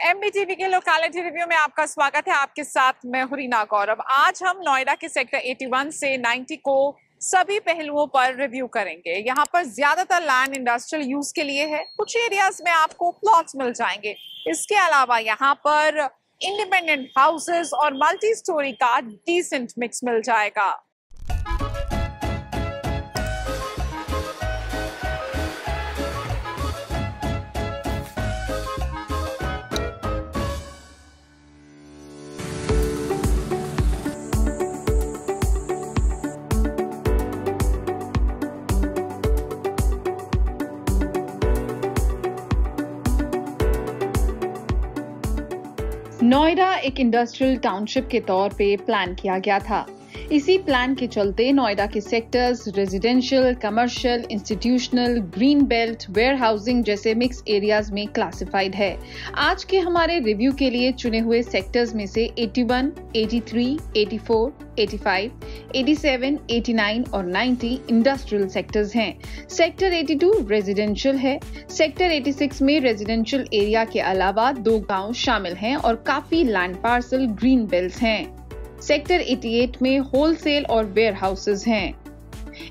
एमबीटीवी के locality review में आपका स्वागत है। आपके साथ मैं हुरीना गौरव। आज हम नोएडा के सेक्टर 81 से 90 को सभी पहलुओं पर रिव्यू करेंगे। यहाँ पर ज़्यादातर लैंड इंडस्ट्रियल यूज़ के लिए है। कुछ एरियाज़ में आपको प्लॉट्स मिल जाएँगे। इसके अलावा यहाँ पर इंडिपेंडेंट हाउसेस और मल्टी स्टोरी का डिसेंट मिक्स मिल जाएगा। नोएडा एक इंडस्ट्रियल टाउनशिप के तौर पे प्लान किया गया था। इसी प्लान के चलते नोएडा के sectors residential commercial institutional green belt warehousing जैसे मिक्स एरियाज़ में क्लासिफाइड है आज के हमारे रिव्यू के लिए चुने हुए सेक्टर्स में से 81, 83, 84, 85, 87, 89 और 90 इंडस्ट्रियल सेक्टर्स हैं। सेक्टर 82 रेजिडेंशियल है सेक्टर 86 में रेजिडेंशियल एरिया के अलावा दो गाँव शामिल हैं और काफ़ी लैंड पार्सल ग्रीन बेल्ट हैं। सेक्टर 88 में होलसेल और वेयर हाउसेज हैं।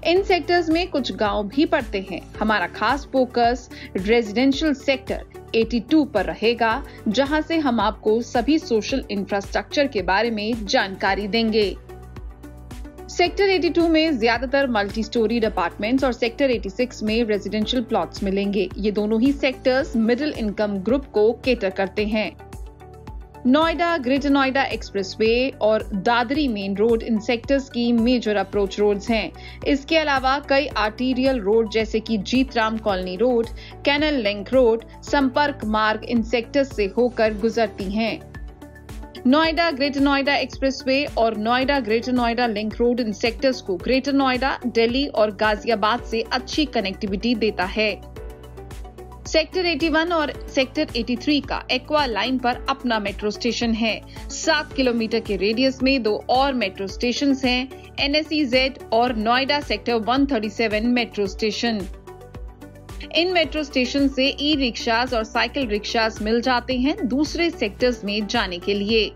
इन सेक्टर्स में कुछ गाँव भी पड़ते हैं। हमारा खास फोकस रेजिडेंशियल सेक्टर 82 पर रहेगा, जहाँ से हम आपको सभी सोशल इंफ्रास्ट्रक्चर के बारे में जानकारी देंगे। सेक्टर 82 में ज़्यादातर मल्टी स्टोरी अपार्टमेंट्स और सेक्टर 86 में रेजिडेंशियल प्लॉट्स मिलेंगे। ये दोनों ही सेक्टर्स मिडिल इनकम ग्रुप को केटर करते हैं। नोएडा, ग्रेटर नोएडा एक्सप्रेसवे और दादरी मेन रोड इन सेक्टर्स की मेजर अप्रोच रोड्स हैं। इसके अलावा कई आर्टीरियल रोड जैसे कि Jeet Ram colony road canal link road संपर्क मार्ग इन सेक्टर्स से होकर गुजरती हैं। नोएडा, ग्रेटर नोएडा एक्सप्रेसवे और Noida, Greater Noida link road इन सेक्टर्स को ग्रेटर नोएडा, दिल्ली और गाजियाबाद से अच्छी कनेक्टिविटी देता है। सेक्टर 81 और सेक्टर 83 का एक्वा लाइन पर अपना मेट्रो स्टेशन है। सात किलोमीटर के रेडियस में दो और मेट्रो स्टेशन हैं एनएसईजेड e और नोएडा सेक्टर 137 मेट्रो स्टेशन। इन मेट्रो स्टेशन से ई रिक्शाज और साइकिल रिक्शाज मिल जाते हैं दूसरे सेक्टर्स में जाने के लिए।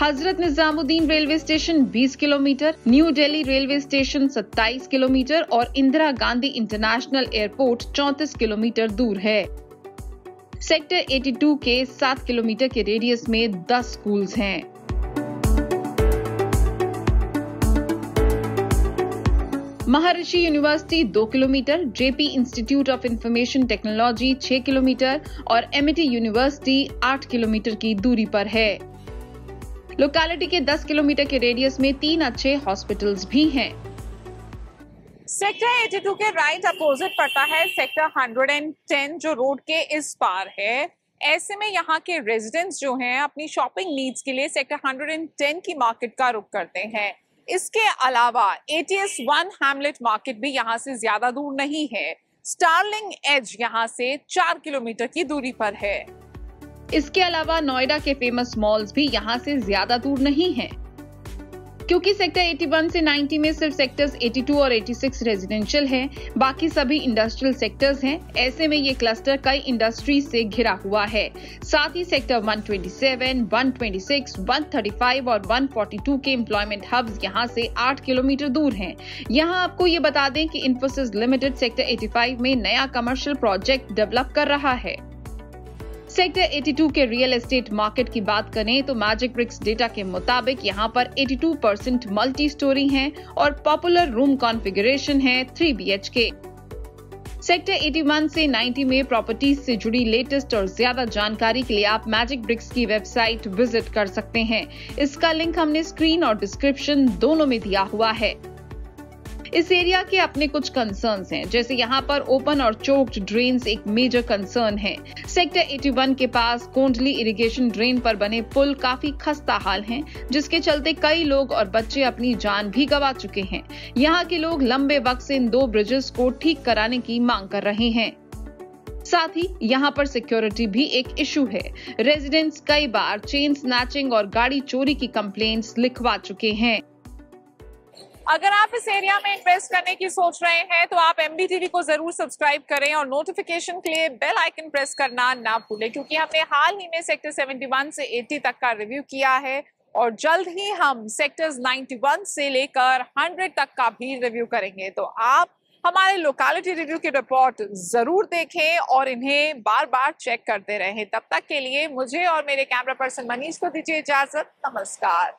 Hazrat Nizamuddin railway station 20 kilometre, New Delhi railway station 27 kilometre और Indira Gandhi international airport 34 kilometre दूर है। सेक्टर 82 के 7 किलोमीटर के रेडियस में 10 स्कूल्स हैं। Maharshi university 2 kilometre, JP institute of information technology 6 kilometre और एमईटी यूनिवर्सिटी 8 किलोमीटर की दूरी पर है। लोकेलिटी के 10 किलोमीटर के रेडियस में तीन अच्छे हॉस्पिटल्स भी हैं। सेक्टर 82 के राइट अपोजिट पड़ता है सेक्टर 110 जो रोड के इस पार है। ऐसे में यहाँ के रेजिडेंट्स जो हैं, अपनी शॉपिंग नीड्स के लिए सेक्टर 110 की मार्केट का रुख करते हैं। इसके अलावा एटीएस वन हैमलेट मार्केट भी यहाँ से ज़्यादा दूर नहीं है। स्टार्लिंग एज यहाँ से चार किलोमीटर की दूरी पर है। इसके अलावा नोएडा के फ़ेमस मॉल्स भी यहाँ से ज़्यादा दूर नहीं है। क्योंकि सेक्टर 81 से 90 में सिर्फ़ सेक्टर्स 82 और 86 रेजिडेंशियल हैं, बाकी सभी इंडस्ट्रियल सेक्टर्स हैं। ऐसे में ये क्लस्टर कई इंडस्ट्रीज़ से घिरा हुआ है। साथ ही सेक्टर 127, 126, 135 और 142 के एम्प्लॉयमेंट हब्स यहाँ से 8 किलोमीटर दूर हैं। यहाँ आपको ये बता दें कि इन्फोसिस लिमिटेड सेक्टर 85 में नया कमर्शियल प्रोजेक्ट डेवलप कर रहा है। सेक्टर 82 के रियल एस्टेट मार्केट की बात करें तो मैजिक ब्रिक्स डेटा के मुताबिक यहाँ पर 82 परसेंट मल्टी स्टोरी है और पॉपुलर रूम कॉन्फ़िगरेशन है 3 बी के सेक्टर 81 से 90 में प्रॉपर्टीज़ से जुड़ी लेटेस्ट और ज़्यादा जानकारी के लिए आप मैजिक ब्रिक्स की वेबसाइट विज़िट कर सकते हैं। इसका लिंक हमने स्क्रीन और डिस्क्रिप्शन दोनों में दिया हुआ है। इस एरिया के अपने कुछ कंसर्न्स हैं। जैसे यहाँ पर ओपन और चोक्ड ड्रेन्स एक मेजर कंसर्न है। सेक्टर 81 के पास कोंडली इरिगेशन ड्रेन पर बने पुल काफ़ी खस्ता हाल हैं, जिसके चलते कई लोग और बच्चे अपनी जान भी गवा चुके हैं। यहाँ के लोग लंबे वक्त से इन दो ब्रिजेस को ठीक कराने की मांग कर रहे हैं। साथ ही यहाँ पर सिक्योरिटी भी एक इशू है। रेजिडेंट्स कई बार चेन स्नैचिंग और गाड़ी चोरी की कंप्लेंट्स लिखवा चुके हैं। अगर आप इस एरिया में इन्वेस्ट करने की सोच रहे हैं तो आप एम को ज़रूर सब्सक्राइब करें और नोटिफिकेशन के लिए बेल आइकन प्रेस करना ना भूलें, क्योंकि हमने हाल ही में सेक्टर 71 से 80 तक का रिव्यू किया है और जल्द ही हम सेक्टर्स 91 से लेकर 100 तक का भी रिव्यू करेंगे। तो आप हमारे लोकेलिटी रिव्यू की रिपोर्ट ज़रूर देखें और इन्हें बार बार चेक करते रहें। तब तक के लिए मुझे और मेरे कैमरा पर्सन मनीष को दीजिए इजाज़त। नमस्कार।